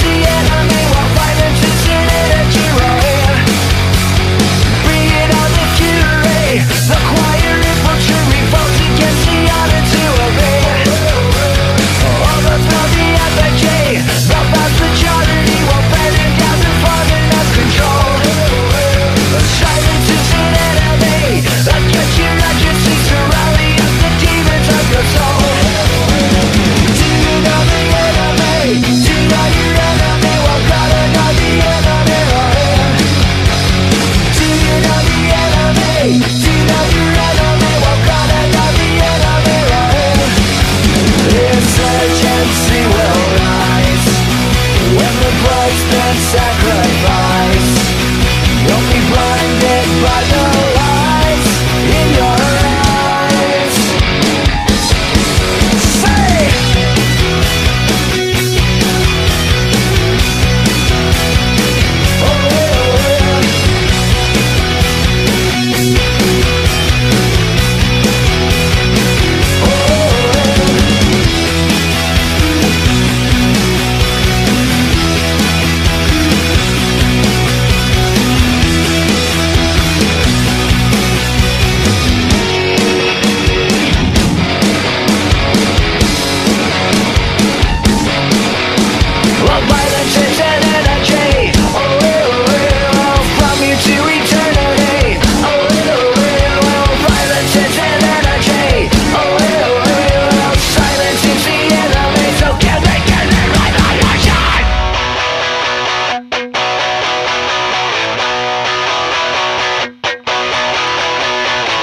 see it.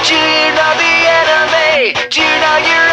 Do you know the enemy? Do you know you're